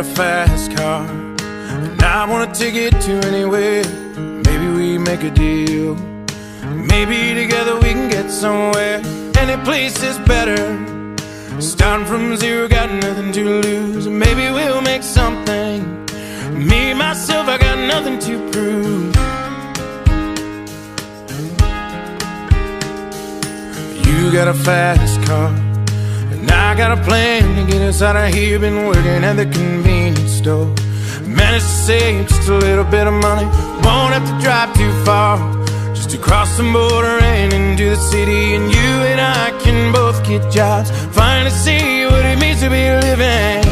fast car, and I want a ticket to anywhere. Maybe we make a deal. Maybe together we can get somewhere. Any place is better. Starting from zero, got nothing to lose. Maybe we'll make something. Me, myself, I got nothing to prove. You got a fast car, I got a plan to get us out of here. Been working at the convenience store. Managed to save just a little bit of money. Won't have to drive too far. Just to cross the border and into the city. And you and I can both get jobs. Finally see what it means to be living.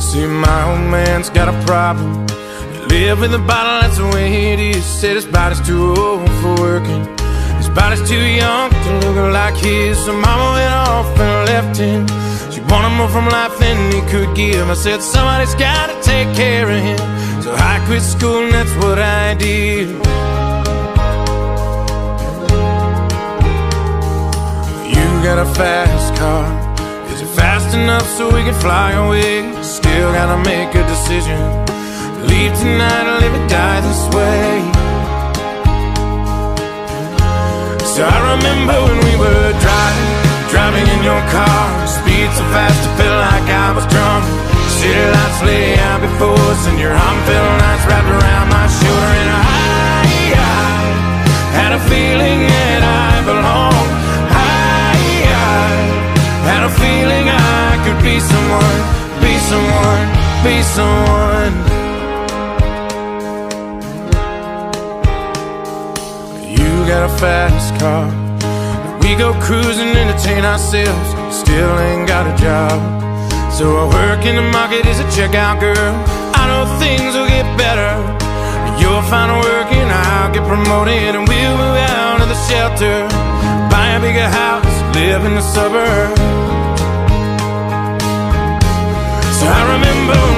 See, my old man's got a problem. Live with a bottle, that's the way it is. Said his body's too old for working. Body's too young to look like his. So mama went off and left him. She wanted more from life than he could give. I said, somebody's gotta take care of him. So I quit school and that's what I did. You got a fast car. Is it fast enough so we can fly away? Still gotta make a decision. Leave tonight or live or die this way. So I remember when we were driving, driving in your car. Speed so fast, I felt like I was drunk. City lights lay out before us, and your arm felt nice wrapped around my shoulder. And I, I had a feeling that I belonged. I, I had a feeling I could be someone, be someone, be someone. A fast car. We go cruising, entertain ourselves. Still ain't got a job. So I work in the market as a checkout girl. I know things will get better. You'll find work and I'll get promoted, and we'll move out of the shelter, buy a bigger house, live in the suburbs. So I remember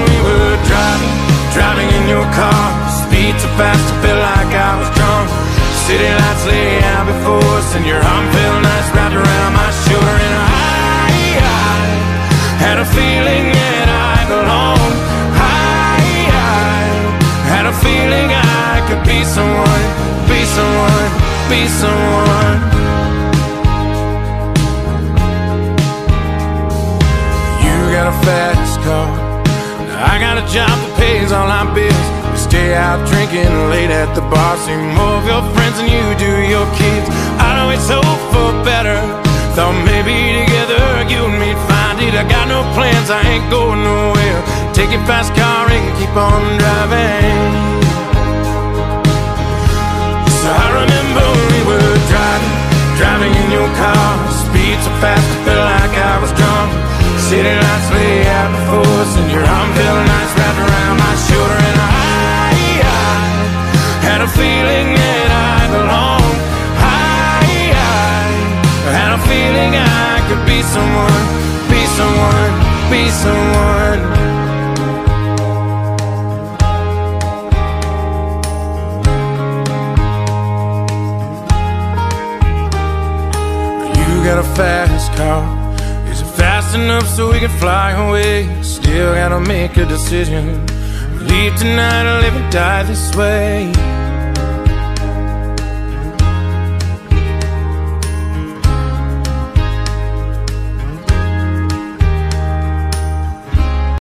fast car. I got a job that pays all our bills. We stay out drinking late at the bar. See more of your friends than you do your kids. I it's hope for better. Thought maybe together you and me'd find it. I got no plans, I ain't going nowhere. Take your fast car and keep on driving. So I remember we were driving, driving in your car. Speed so fast, I felt like I was drunk. City lights lay feeling that I belonged. I, I had a feeling I could be someone, be someone, be someone. You got a fast car. Is it fast enough so we can fly away? Still gotta make a decision. Leave tonight or live and die this way.